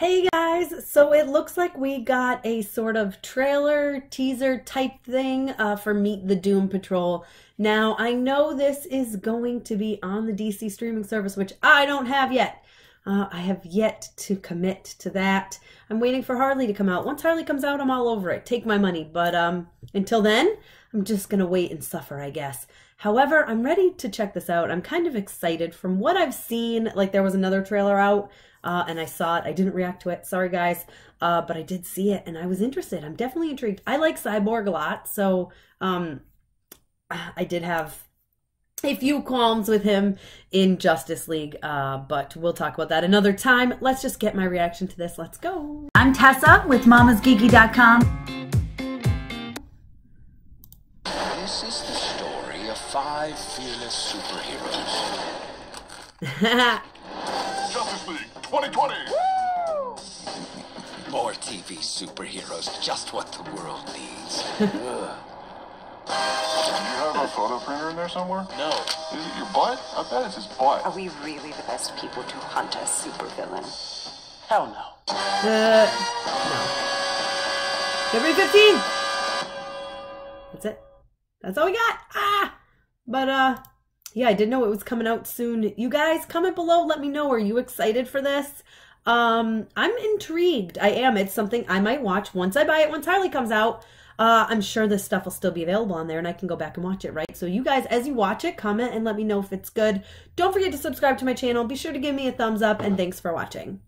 Hey guys, so it looks like we got a sort of trailer teaser type thing uh, for Meet the Doom Patrol. Now, I know this is going to be on the DC streaming service, which I don't have yet. Uh, I have yet to commit to that. I'm waiting for Harley to come out. Once Harley comes out, I'm all over it. Take my money. But um, until then, I'm just going to wait and suffer, I guess. However, I'm ready to check this out. I'm kind of excited from what I've seen. Like, there was another trailer out uh, and I saw it. I didn't react to it. Sorry, guys. Uh, but I did see it and I was interested. I'm definitely intrigued. I like Cyborg a lot. So um, I did have a few qualms with him in Justice League, uh, but we'll talk about that another time. Let's just get my reaction to this. Let's go. I'm Tessa with mamasgeeky.com. This is the story of five fearless superheroes. Justice League 2020. More TV superheroes, just what the world needs. photo printer in there somewhere? no. Is it your butt? I bet it's his butt. Are we really the best people to hunt a supervillain? Hell no. Uh, no. February 15th. That's it. That's all we got. Ah! But, uh, yeah, I didn't know it was coming out soon. You guys, comment below. Let me know. Are you excited for this? Um, I'm intrigued. I am. It's something I might watch once I buy it, once Harley comes out. Uh, I'm sure this stuff will still be available on there and I can go back and watch it, right? So you guys, as you watch it, comment and let me know if it's good. Don't forget to subscribe to my channel. Be sure to give me a thumbs up and thanks for watching.